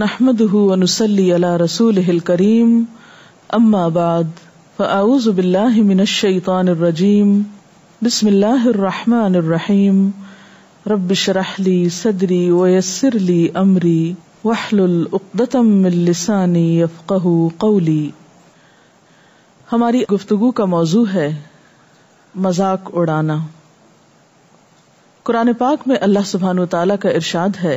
नहमदहु वनुसल्ली अला रसूलिहिल करीम अम्मा बाद फ़अऊज़ु बिल्लाहि मिनश शैतानिर रजीम बिस्मिल्लाहिर रहमानिर रहीम रब्बि इश्रह ली सदरी वयस्सिर ली अमरी वहलुल उक़्दतम मिन लिसानी यफ़क़हू क़ौली हमारी गुफ्तगू का मौजू है मज़ाक उड़ाना कुरान पाक में अल्लाह सुबहान तआला का इरशाद है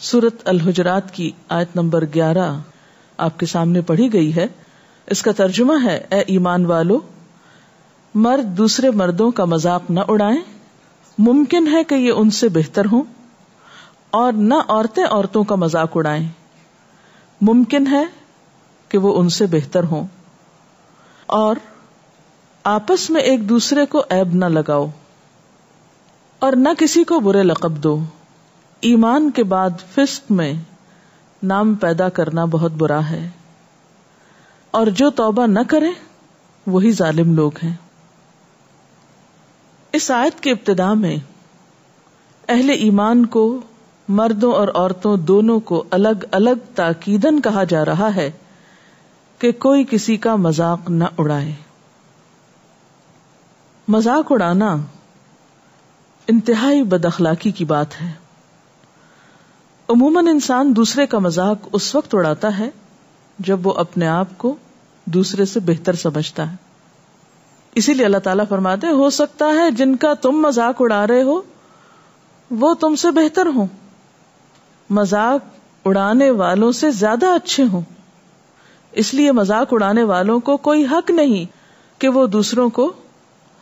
सूरत अल हुजरात की आयत नंबर 11 आपके सामने पढ़ी गई है। इसका तर्जुमा है ए ईमान वालो, मर्द दूसरे मर्दों का मज़ाक न उड़ाएँ। मुमकिन है कि ये उनसे बेहतर हों और न औरतें औरतों का मज़ाक उड़ाएँ। मुमकिन है कि वो उनसे बेहतर हों। और आपस में एक दूसरे को ऐब न लगाओ और न किसी को बुरे लकब दो। ईमान के बाद फिस्क में नाम पैदा करना बहुत बुरा है। और जो तौबा न करें, वही जालिम लोग हैं। इस आयत के इब्तदा में अहले ईमान को मर्दों और औरतों दोनों को अलग अलग ताकीदन कहा जा रहा है कि कोई किसी का मज़ाक न उड़ाए। मज़ाक उड़ाना इंतहाई बदअखलाकी की बात है। उमूमन इंसान दूसरे का मज़ाक उस वक्त उड़ाता है, जब वो अपने आप को दूसरे से बेहतर समझता है। इसीलिए अल्लाह ताला फरमाते, हो सकता है जिनका तुम मज़ाक उड़ा रहे हो, वो तुमसे बेहतर हो। मज़ाक उड़ाने वालों से ज़्यादा अच्छे हो। इसलिए मज़ाक उड़ाने वालों को कोई हक नहीं कि वो दूसरों को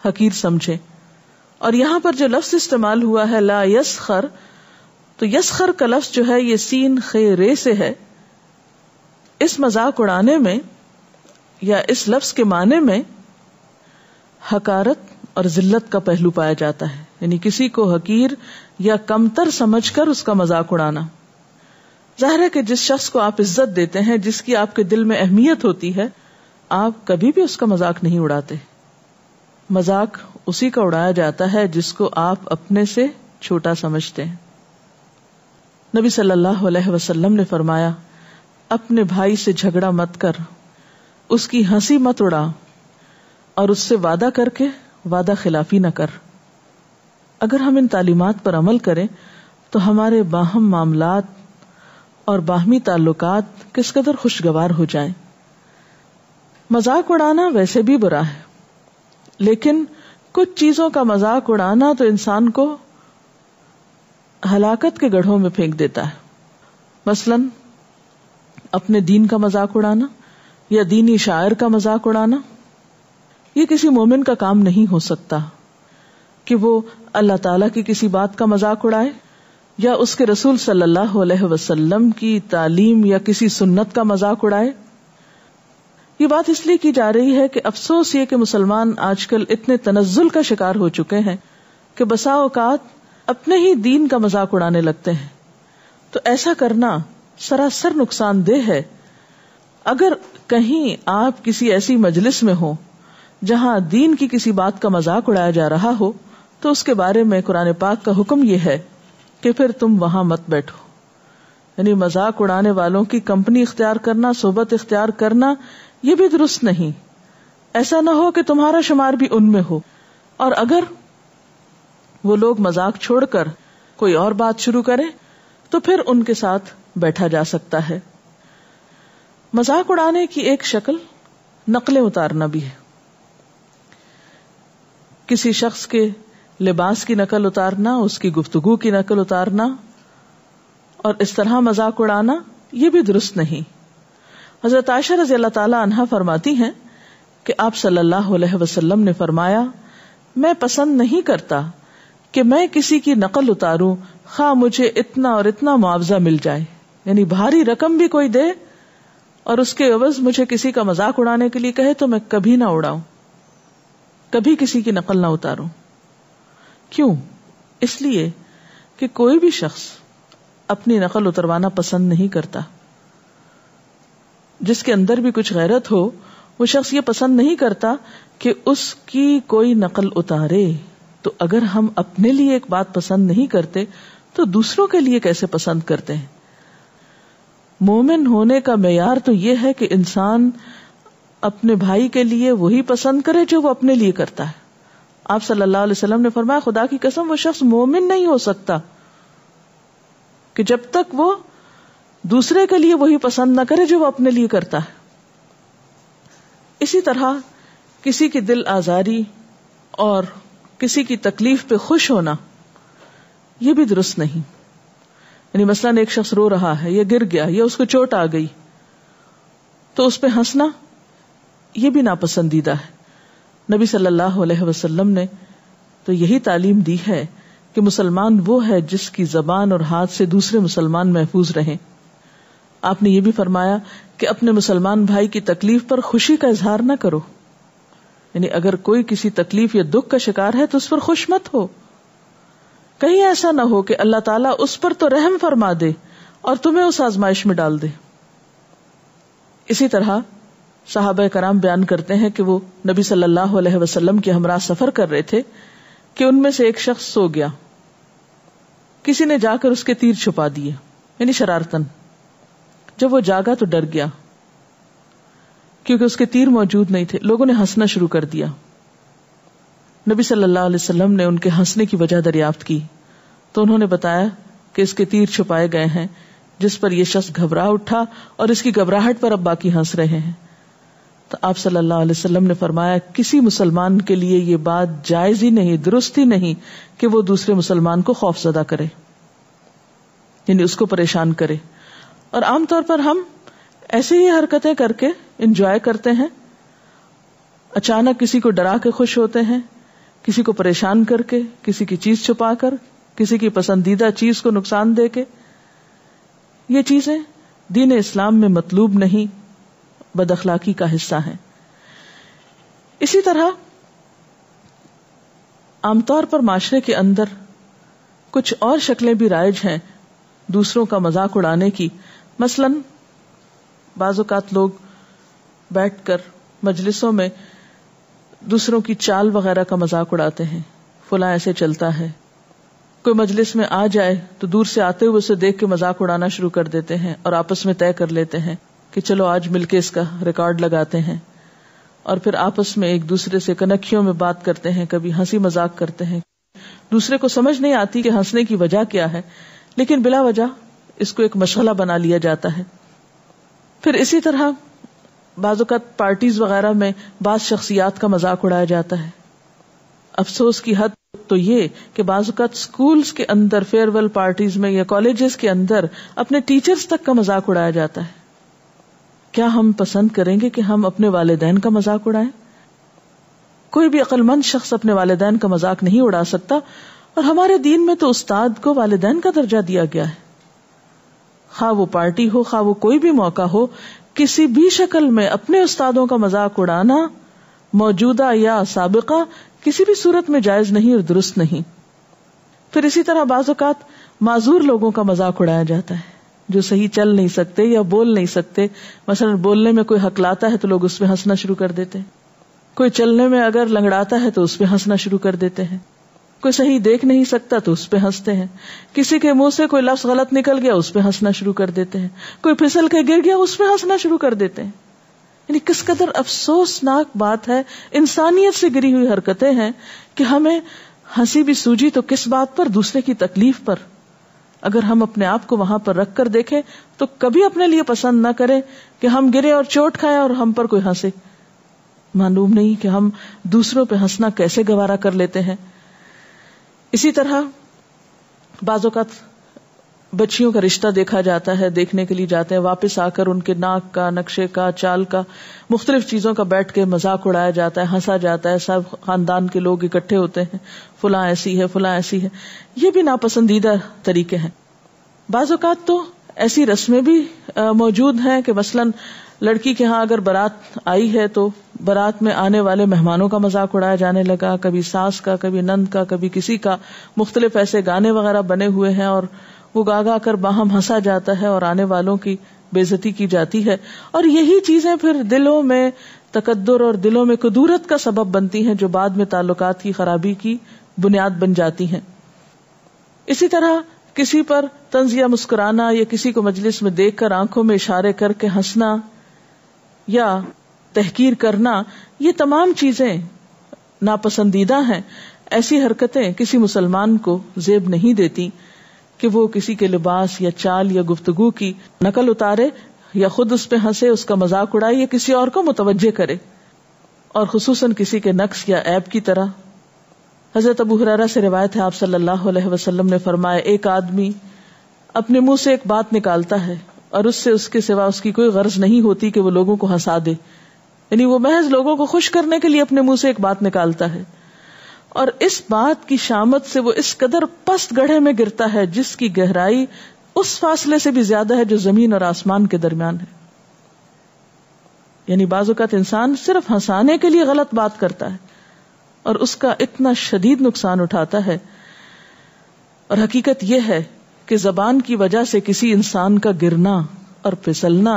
हकीर समझे। और यहाँ पर जो लफ्ज इस्तेमाल हुआ है, ला यस खर तो यसखर का लफ्ज जो है, ये सीन खे रे से है। इस मज़ाक उड़ाने में या इस लफ्ज के माने में हकारत और जिल्लत का पहलू पाया जाता है। यानी किसी को हकीर या कमतर समझकर उसका मज़ाक उड़ाना। ज़ाहिर है कि जिस शख्स को आप इज़्ज़त देते हैं, जिसकी आपके दिल में अहमियत होती है, आप कभी भी उसका मज़ाक नहीं उड़ाते। मज़ाक उसी का उड़ाया जाता है जिसको आप अपने से छोटा समझते हैं। नबी सल्लल्लाहु अलैहि वसल्लम ने फरमाया, अपने भाई से झगड़ा मत कर, उसकी हँसी मत उड़ा, और उससे वादा करके वादा खिलाफी न कर अगर हम इन तालीमत पर अमल करें तो हमारे बाहम मामलात और बाहमी ताल्लुकात किस कदर खुशगवार हो जाएँ। मज़ाक उड़ाना वैसे भी बुरा है, लेकिन कुछ चीज़ों का मज़ाक उड़ाना तो इंसान को हलाकत के गढ़ों में फेंक देता है। मसलन, अपने दीन का मज़ाक उड़ाना या दीनी शायर का मज़ाक उड़ाना, ये किसी मोमिन का काम नहीं हो सकता कि वो अल्लाह ताला की किसी बात का मज़ाक उड़ाए या उसके रसूल सल्लल्लाहु अलैहि वसल्लम की तालीम या किसी सुन्नत का मज़ाक उड़ाए। ये बात इसलिए की जा रही है कि अफसोस ये कि मुसलमान आजकल इतने तनजुल का शिकार हो चुके हैं कि बसा औकात अपने ही दीन का मज़ाक उड़ाने लगते हैं। तो ऐसा करना सरासर नुकसानदेह है। अगर कहीं आप किसी ऐसी मजलिस में हो, जहाँ दीन की किसी बात का मज़ाक उड़ाया जा रहा हो तो उसके बारे में कुरान पाक का हुक्म यह है कि फिर तुम वहाँ मत बैठो। यानी मज़ाक उड़ाने वालों की कंपनी इख्तियार करना, सोबत इख्तियार करना यह भी दुरुस्त नहीं। ऐसा ना हो कि तुम्हारा शुमार भी उनमें हो। और अगर वो लोग मज़ाक छोड़कर कोई और बात शुरू करें तो फिर उनके साथ बैठा जा सकता है। मज़ाक उड़ाने की एक शक्ल नकलें उतारना भी है। किसी शख्स के लिबास की नकल उतारना, उसकी गुफ्तगु की नकल उतारना और इस तरह मज़ाक उड़ाना यह भी दुरुस्त नहीं। हज़रत आशा रज़ी अल्लाह तला अनहा फरमाती हैं कि आप सल्लल्लाहु अलैहि वसल्लम ने फरमाया, मैं पसंद नहीं करता कि मैं किसी की नकल उतारूं खा मुझे इतना और इतना मुआवजा मिल जाए। यानी भारी रकम भी कोई दे और उसके एवज मुझे किसी का मज़ाक उड़ाने के लिए कहे तो मैं कभी ना उड़ाऊं। कभी किसी की नकल ना उतारूं। क्यों? इसलिए कि कोई भी शख्स अपनी नकल उतरवाना पसंद नहीं करता। जिसके अंदर भी कुछ गैरत हो, वो शख्स ये पसंद नहीं करता कि उसकी कोई नकल उतारे। तो अगर हम अपने लिए एक बात पसंद नहीं करते तो दूसरों के लिए कैसे पसंद करते हैं? मोमिन होने का मैार तो यह है कि इंसान अपने भाई के लिए वही पसंद करे जो वो अपने लिए करता है। आप सल्लल्लाहु अलैहि वसल्लम ने फरमाया, खुदा की कसम, वो शख्स मोमिन नहीं हो सकता कि जब तक वो दूसरे के लिए वही पसंद ना करे जो वो अपने लिए करता है। इसी तरह किसी की दिल आजारी और किसी की तकलीफ़ पे खुश होना यह भी दुरुस्त नहीं। यानी मसलन एक शख्स रो रहा है, या गिर गया, या उसको चोट आ गई तो उस पर हंसना यह भी नापसंदीदा है। नबी सल्लल्लाहु अलैहि वसल्लम ने तो यही तालीम दी है कि मुसलमान वो है जिसकी जबान और हाथ से दूसरे मुसलमान महफूज रहें। आपने ये भी फरमाया कि अपने मुसलमान भाई की तकलीफ़ पर खुशी का इजहार न करो। यानी अगर कोई किसी तकलीफ़ या दुख का शिकार है तो उस पर खुश मत हो। कहीं ऐसा ना हो कि अल्लाह ताला उस पर तो रहम फरमा दे और तुम्हें उस आजमाइश में डाल दे। इसी तरह साहब कराम बयान करते हैं कि वो नबी सल्लल्लाहु अलैहि वसल्लम के हमरा सफ़र कर रहे थे कि उनमें से एक शख्स सो गया। किसी ने जाकर उसके तीर छुपा दिए, यानी शरारतन। जब वो जागा तो डर गया। क्योंकि उसके तीर मौजूद नहीं थे। लोगों ने हंसना शुरू कर दिया। नबी सल्लल्लाहु अलैहि वसल्लम ने उनके हंसने की वजह दरियाफ्त की। तो उन्होंने बताया कि इसके तीर छुपाए गए हैं, जिस पर यह शख्स घबरा उठा और इसकी घबराहट पर अब बाकी हंस रहे हैं। तो आप सल्लल्लाहु अलैहि वसल्लम ने फरमाया, किसी मुसलमान के लिए ये बात जायज़ ही नहीं, दुरुस्त ही नहीं कि वो दूसरे मुसलमान को खौफजदा करे। यानी उसको परेशान करे। और आमतौर पर हम ऐसे ही हरकतें करके इंजॉय करते हैं। अचानक किसी को डरा के खुश होते हैं, किसी को परेशान करके, किसी की चीज़ छुपा कर किसी की पसंदीदा चीज़ को नुकसान दे के ये चीज़ें दीन इस्लाम में मतलूब नहीं, बदअखलाकी का हिस्सा है। इसी तरह, आमतौर पर माशरे के अंदर कुछ और शक्लें भी राइज हैं, दूसरों का मज़ाक उड़ाने की। मसलन बाजुकात लोग बैठकर मजलिसों में दूसरों की चाल वगैरह का मज़ाक उड़ाते हैं। फुला ऐसे चलता है। कोई मजलिस में आ जाए तो दूर से आते हुए उसे देख के मज़ाक उड़ाना शुरू कर देते हैं और आपस में तय कर लेते हैं कि चलो आज मिलके इसका रिकॉर्ड लगाते हैं। और फिर आपस में एक दूसरे से कनखियों में बात करते हैं, कभी हँसी मज़ाक करते हैं। दूसरे को समझ नहीं आती कि हंसने की वजह क्या है, लेकिन बिला वजह इसको एक मशगला बना लिया जाता है। फिर इसी तरह बाजुकत पार्टीज़ वगैरह में बाद शख्सियात का मज़ाक उड़ाया जाता है। अफसोस की हद तो ये कि बाजुकत स्कूल्स के अंदर, फेयरवेल पार्टीज़ में या कॉलेजेस के अंदर अपने टीचर्स तक का मज़ाक उड़ाया जाता है। क्या हम पसंद करेंगे कि हम अपने वालदेन का मज़ाक उड़ाएँ? कोई भी अक्लमंद शख्स अपने वालदेन का मज़ाक नहीं उड़ा सकता और हमारे दीन में तो उस्ताद को वालदेन का दर्जा दिया गया है। खा वो पार्टी हो, खा वो कोई भी मौका हो, किसी भी शक्ल में अपने उस्तादों का मज़ाक उड़ाना मौजूदा या सबका किसी भी सूरत में जायज़ नहीं और दुरुस्त नहीं। फिर इसी तरह बाजुकात माजूर लोगों का मज़ाक उड़ाया जाता है, जो सही चल नहीं सकते या बोल नहीं सकते। मसलन बोलने में कोई हकलाता है तो लोग उसमें हंसना शुरू कर देते हैं। कोई चलने में अगर लंगड़ाता है तो उस पर हंसना शुरू कर देते हैं। कोई सही देख नहीं सकता तो उस पर हँसते हैं। किसी के मुँह से कोई लफ्ज गलत निकल गया, उस पर हंसना शुरू कर देते हैं। कोई फिसल के गिर गया, उस पर हंसना शुरू कर देते हैं। यानी किस कदर अफसोसनाक बात है। इंसानियत से गिरी हुई हरकतें हैं कि हमें हँसी भी सूझी तो किस बात पर, दूसरे की तकलीफ़ पर। अगर हम अपने आप को वहाँ पर रख कर देखें तो कभी अपने लिए पसंद ना करें कि हम गिरे और चोट खाए और हम पर कोई हंसे। मालूम नहीं कि हम दूसरों पर हंसना कैसे गवारा कर लेते हैं। इसी तरह बाजोकात बच्चियों का रिश्ता देखा जाता है, देखने के लिए जाते हैं, वापस आकर उनके नाक का, नक्शे का, चाल का, मुख्तलिफ़ चीज़ों का बैठ के मज़ाक उड़ाया जाता है, हंसा जाता है, सब खानदान के लोग इकट्ठे होते हैं, फुला ऐसी है, फुला ऐसी है। ये भी नापसंदीदा तरीके हैं। बाजुकात तो ऐसी रस्में भी मौजूद हैं कि मसलन लड़की के यहाँ अगर बारात आई है तो बारात में आने वाले मेहमानों का मज़ाक उड़ाया जाने लगा, कभी सास का, कभी नंद का, कभी किसी का। मुख्तलिफ़ ऐसे गाने वगैरह बने हुए हैं और वो गा गा कर बाहम हंसा जाता है और आने वालों की बेजती की जाती है। और यही चीज़ें फिर दिलों में तकद्दुर और दिलों में कदूरत का सबब बनती हैं जो बाद में ताल्लुकात की खराबी की बुनियाद बन जाती हैं। इसी तरह किसी पर तंजिया मुस्कुराना या किसी को मजलिस में देखकर आँखों में इशारे करके हंसना या तहकीर करना, ये तमाम चीज़ें नापसंदीदा हैं। ऐसी हरकतें किसी मुसलमान को जेब नहीं देती कि वो किसी के लिबास या चाल या गुफ्तगु की नकल उतारे या खुद उस पर हंसे, उसका मज़ाक उड़ाए या किसी और को मुतवजह करे। और खसूस किसी के नक्स या ऐब की तरह। हज़रत अबू हुरारा से रिवायत है, आप सल्लल्लाहु अलैहि वसल्लम ने फरमाया, एक आदमी अपने मुँह से एक बात निकालता है। और उससे उसके सिवा उसकी कोई गर्ज नहीं होती कि वो लोगों को हंसा दे। यानी वो महज लोगों को खुश करने के लिए अपने मुँह से एक बात निकालता है। और इस बात की शामत से वो इस कदर पस्त गढ़े में गिरता है जिसकी गहराई उस फासले से भी ज़्यादा है जो ज़मीन और आसमान के दरमियान है। यानी बाजुकात इंसान सिर्फ़ हंसाने के लिए गलत बात करता है और उसका इतना शदीद नुकसान उठाता है। और हकीकत यह है कि जबान की वजह से किसी इंसान का गिरना और फिसलना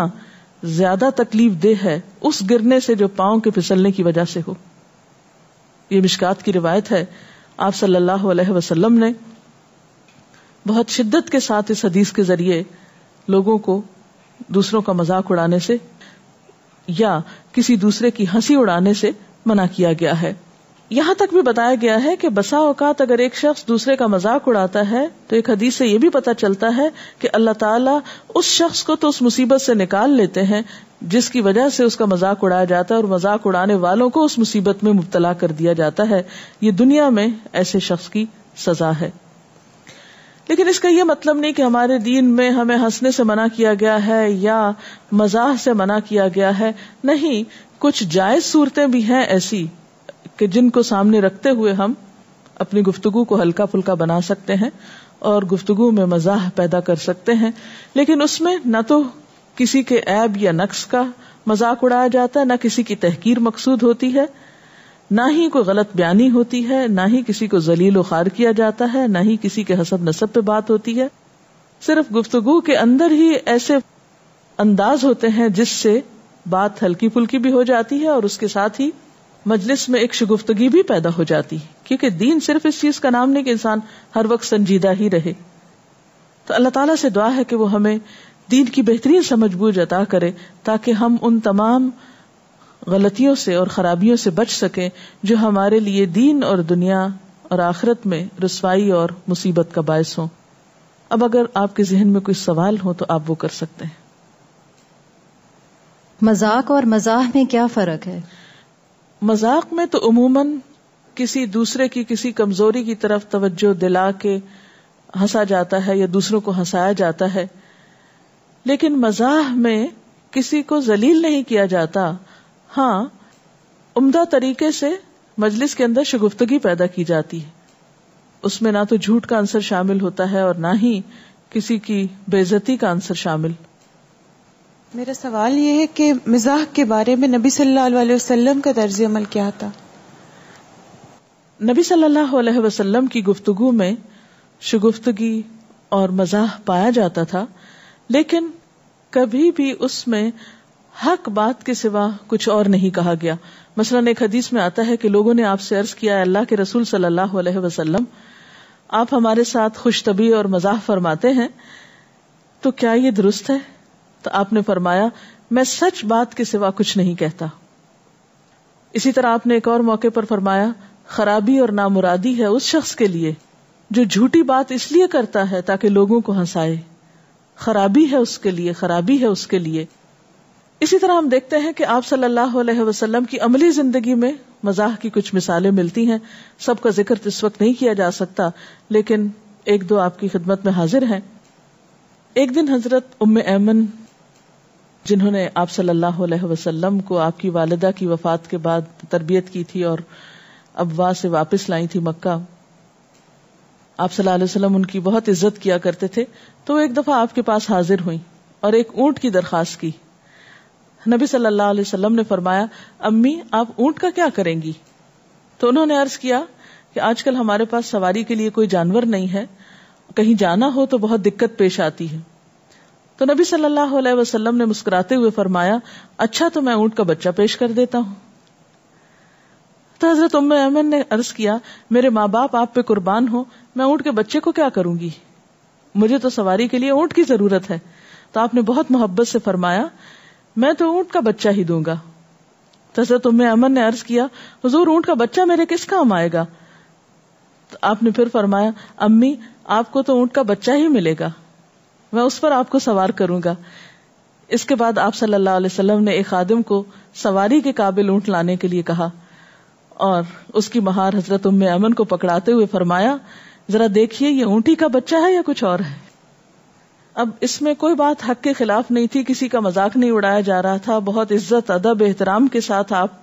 ज़्यादा तकलीफ़ दे है, उस गिरने से जो पाँव के फिसलने की वजह से हो। ये मिशकात की रिवायत है। आप सल्लल्लाहु अलैहि वसल्लम ने बहुत शिद्दत के साथ इस हदीस के ज़रिए लोगों को, दूसरों का मज़ाक उड़ाने से या किसी दूसरे की हँसी उड़ाने से मना किया गया है। यहाँ तक भी बताया गया है कि बसा औकात अगर एक शख्स दूसरे का मज़ाक उड़ाता है तो एक हदीस से यह भी पता चलता है कि अल्लाह ताला उस शख्स को तो उस मुसीबत से निकाल लेते हैं, जिसकी वजह से उसका मज़ाक उड़ाया जाता है और मज़ाक उड़ाने वालों को उस मुसीबत में मुबतला कर दिया जाता है। ये दुनिया में ऐसे शख्स की सजा है। लेकिन इसका यह मतलब नहीं कि हमारे दीन में हमें हंसने से मना किया गया है या मज़ाक से मना किया गया है। नहीं, कुछ जायज़ सूरतें भी हैं ऐसी कि जिनको सामने रखते हुए हम अपनी गुफ्तगु को हल्का फुल्का बना सकते हैं और गुफ्तगु में मजाह पैदा कर सकते हैं। लेकिन उसमें न तो किसी के ऐब या नक्स का मज़ाक उड़ाया जाता है न किसी की तहकीर मकसूद होती है, ना ही कोई गलत बयानी होती है, ना ही किसी को जलील खार किया जाता है, ना ही किसी के हसब नसब पे बात होती है। सिर्फ़ गुफ्तगु के अंदर ही ऐसे अंदाज होते हैं जिससे बात हल्की फुल्की भी हो जाती है और उसके साथ ही मजलिस में एक शगुफ्तगी भी पैदा हो जाती है, क्योंकि दीन सिर्फ़ इस चीज़ का नाम नहीं कि इंसान हर वक्त संजीदा ही रहे। तो अल्लाह ताला से दुआ है कि वो हमें दीन की बेहतरीन समझ बूझ अता करे, ताकि हम उन तमाम गलतियों से और खराबियों से बच सके, जो हमारे लिए दीन और दुनिया और आखिरत में रसवाई और मुसीबत का बायस हो। अब अगर आपके जहन में कोई सवाल हो तो आप वो कर सकते हैं। मज़ाक और मज़ाक में क्या फ़र्क है? मज़ाक में तो उमूमन किसी दूसरे की, किसी कमज़ोरी की तरफ़ तवज्जो दिला के हंसा जाता है या दूसरों को हंसाया जाता है। लेकिन मज़ाक में किसी को जलील नहीं किया जाता। हाँ उम्दा तरीके से मजलिस के अंदर शगुफ्तगी पैदा की जाती है। उसमें ना तो झूठ का आंसर शामिल होता है और ना ही किसी की बेजती का आंसर शामिल। मेरा सवाल ये है कि मिजाक के बारे में नबी सल्लल्लाहु अलैहि वसल्लम का तर्ज अमल क्या था? नबी सल्लल्लाहु अलैहि वसल्लम की गुफ्तगु में शुगुफ्तगी और मज़ाक पाया जाता था, लेकिन कभी भी उसमें हक बात के सिवा कुछ और नहीं कहा गया। मसलन एक हदीस में आता है कि लोगों ने आपसे अर्ज़ किया, अल्लाह के रसूल सल्लल्लाहु अलैहि वसल्लम, आप हमारे साथ खुशतबी और मज़ाक फरमाते हैं तो क्या ये दुरुस्त है? तो आपने फरमाया, मैं सच बात के सिवा कुछ नहीं कहता। इसी तरह आपने एक और मौके पर फरमाया, खराबी और नामुरादी है उस शख्स के लिए, जो झूठी बात इसलिए करता है ताकि लोगों को हंसाए। खराबी है उसके लिए, खराबी है उसके लिए। इसी तरह हम देखते हैं कि आप सल्लल्लाहु अलैहि वसल्लम की अमली ज़िंदगी में मज़ाक की कुछ मिसालें मिलती हैं। सबका ज़िक्र तो इस वक्त नहीं किया जा सकता, लेकिन एक दो आपकी खिदमत में हाजिर हैं। एक दिन हज़रत उम्म ऐमन जिन्होंने आप सल्लल्लाहु अलैहि वसल्लम को आपकी वालदा की वफात के बाद तरबियत की थी और अबवा से वापस लाई थी मक्का। आप सल्लल्लाहु अलैहि वसल्लम उनकी बहुत इज़्ज़त किया करते थे तो एक दफ़ा आपके पास हाजिर हुई और एक ऊँट की दरखास्त की। नबी सल्लल्लाहु अलैहि वसल्लम ने फरमाया, अम्मी, आप ऊँट का क्या करेंगी? तो उन्होंने अर्ज़ किया कि आजकल हमारे पास सवारी के लिए कोई जानवर नहीं है, कहीं जाना हो तो बहुत दिक्कत पेश आती है। तो नबी सल्लल्लाहु अलैहि वसल्लम ने मुस्कुराते हुए फरमाया अच्छा तो मैं ऊँट का बच्चा पेश कर देता हूँ। तो हज़रत उम्म अमन ने अर्ज़ किया, मेरे माँ बाप आप पे कुर्बान हो, मैं ऊँट के बच्चे को क्या करूँगी? मुझे तो सवारी के लिए ऊँट की ज़रूरत है। तो आपने बहुत मोहब्बत से फरमाया, मैं तो ऊँट का बच्चा ही दूँगा। तो हज़रत उम्म अमन ने अर्ज़ किया, हजूर, ऊँट का बच्चा मेरे किस काम आएगा? तो आपने फिर फरमाया, अम्मी, आपको तो ऊँट का बच्चा ही मिलेगा। मैं उस पर आपको सवार करूँगा। इसके बाद आप सल्लल्लाहु अलैहि वसल्लम ने एक खादिम को सवारी के काबिल ऊँट लाने के लिए कहा और उसकी महार हज़रत उम्म अमन को पकड़ाते हुए फरमाया, जरा देखिए, ये ऊंटी का बच्चा है या कुछ और है? अब इसमें कोई बात हक के खिलाफ नहीं थी, किसी का मज़ाक नहीं उड़ाया जा रहा था। बहुत इज़्ज़त, अदब, एहतराम के साथ आप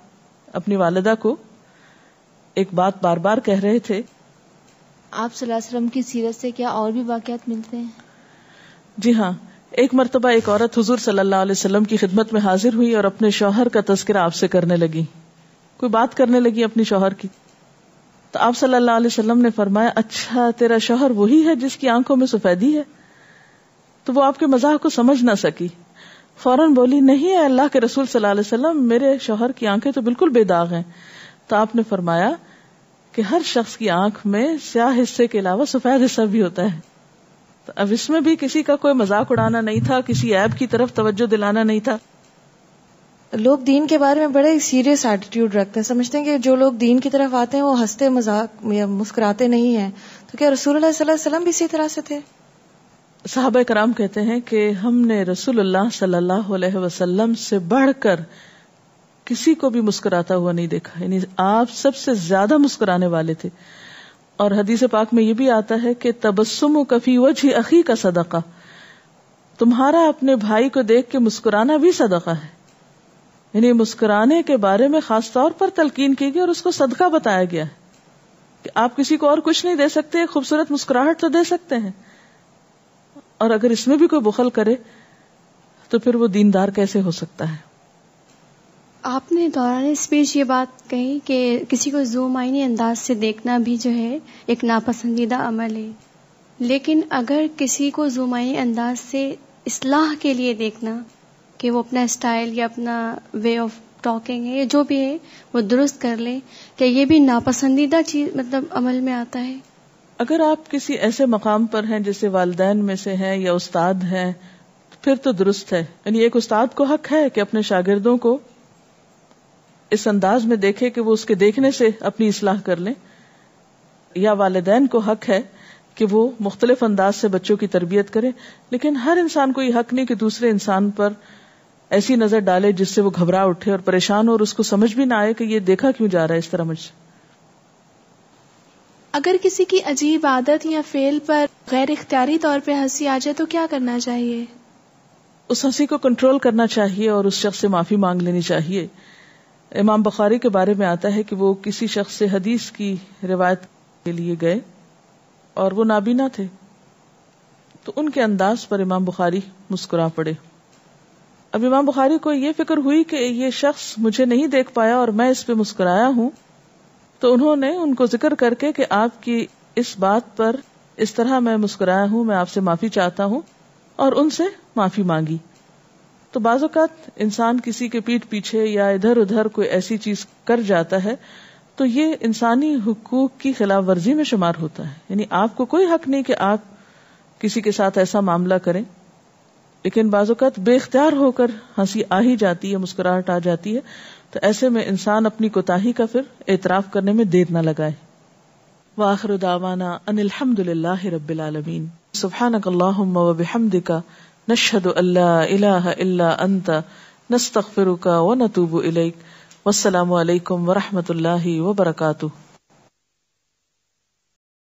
अपनी वालिदा को एक बात बार बार कह रहे थे। आप वसल्लम की सीरत से क्या और भी वाकयात मिलते हैं? जी हाँ एक मरतबा एक औरत हुजूर सल्लल्लाहु अलैहि वसल्लम की खिदमत में हाजिर हुई और अपने शौहर का तस्करा आपसे करने लगी। कोई बात करने लगी अपनी शौहर की? तो आप सल्लल्लाहु अलैहि वसल्लम ने फरमाया अच्छा तेरा शौहर वही है जिसकी आँखों में सफेदी है? तो वो आपके मज़ाक को समझ ना सकी। फ़ौरन बोली, नहीं है अल्लाह के रसूल सल्लल्लाहु अलैहि वसल्लम, मेरे शौहर की आँखें तो बिल्कुल बेदाग हैं। तो आपने फरमाया कि हर शख्स की आँख में स्याह हिस्से के अलावा सफ़ेद हिस्सा भी होता है। तो अब इसमें भी किसी का कोई मज़ाक उड़ाना नहीं था किसी ऐप की तरफ़ तवज्जो दिलाना नहीं था। लोग दीन के बारे में बड़े सीरियस एटीट्यूड रखते हैं। समझते हैं कि जो लोग दीन की तरफ़ आते हैं वो हँसते मज़ाक या मुस्कुराते नहीं हैं। तो क्या रसूल वसल्लम भी इसी तरह से थे? साहब कराम कहते हैं कि हमने रसूलुल्लाह सल्लल्लाहु अलैहि वसल्लम से बढ़कर किसी को भी मुस्कुराता हुआ नहीं देखा। यानी आप सबसे ज़्यादा मुस्कुराने वाले थे। और हदीस पाक में ये भी आता है कि तबस्सुम कफी वजह अखी का सदका। तुम्हारा अपने भाई को देख के मुस्कुराना भी सदका है। यानी मुस्कुराने के बारे में खास तौर पर तलकीन की गई और उसको सदका बताया गया है। कि आप किसी को और कुछ नहीं दे सकते, खूबसूरत मुस्कुराहट तो दे सकते हैं। और अगर इसमें भी कोई बुखल करे तो फिर वो दीनदार कैसे हो सकता है? आपने दौरान स्पीच ये बात कही कि किसी को जो आईनी अंदाज से देखना भी जो है एक नापसंदीदा अमल है। लेकिन अगर किसी को जूम आईनी अंदाज से इसलाह के लिए देखना कि वो अपना स्टाइल या अपना वे ऑफ़ टॉकिंग है या जो भी है, वो दुरुस्त कर ले क्या ये भी नापसंदीदा चीज़ मतलब अमल में आता है। अगर आप किसी ऐसे मकाम पर हैं जैसे वालदेन में से हैं या उस्ताद हैं, फिर तो दुरुस्त है। यानी एक उस्ताद को हक है कि अपने शागिर्दों को इस अंदाज में देखे कि वो उसके देखने से अपनी इसलाह कर लें। या वालदेन को हक है कि वो मुख्तलिफ़ अंदाज से बच्चों की तरबियत करें लेकिन हर इंसान को यह हक नहीं कि दूसरे इंसान पर ऐसी नज़र डाले जिससे वो घबरा उठे और परेशान हो और उसको समझ भी ना आए कि ये देखा क्यों जा रहा है इस तरह मुझसे। अगर किसी की अजीब आदत या फेल पर गैर इख्तियारी तौर पर हँसी आ जाए तो क्या करना चाहिए? उस हँसी को कंट्रोल करना चाहिए और उस शख्स से माफ़ी मांग लेनी चाहिए। इमाम बुखारी के बारे में आता है कि वो किसी शख्स से हदीस की रिवायत के लिए गए और वो नाबीना थे। तो उनके अंदाज पर इमाम बुखारी मुस्कुरा पड़े। अब इमाम बुखारी को ये फ़िक्र हुई कि ये शख्स मुझे नहीं देख पाया और मैं इस पे मुस्कुराया हूँ। तो उन्होंने उनको ज़िक्र करके कि आपकी इस बात पर इस तरह मैं मुस्कुराया हूँ, मैं आपसे माफ़ी चाहता हूँ और उनसे माफ़ी मांगी। तो बाज़ात इंसान किसी के पीठ पीछे या इधर उधर कोई ऐसी चीज़ कर जाता है तो ये इंसानी हुकूक की खिलाफ वर्जी में शुमार होता है। यानी आपको कोई हक नहीं कि आप किसी के साथ ऐसा मामला करें, लेकिन बाज़ात बेख्तियार होकर हँसी आ ही जाती है, मुस्कुराहट आ जाती है तो ऐसे में इंसान अपनी कोताही का फिर एतराफ करने में देर न लगाए। वाखिर दावाना अनिलहमदुल्ला रबालमीन सुबहानक अल्लाहुम्मा व बिहम्दिका नशहदु अल्ला इलाहा इल्ला अंता नस्तगफिरुका व नतूबु इलैक वस्सलामु अलैकुम व रहमतुल्लाहि व बरकातुहू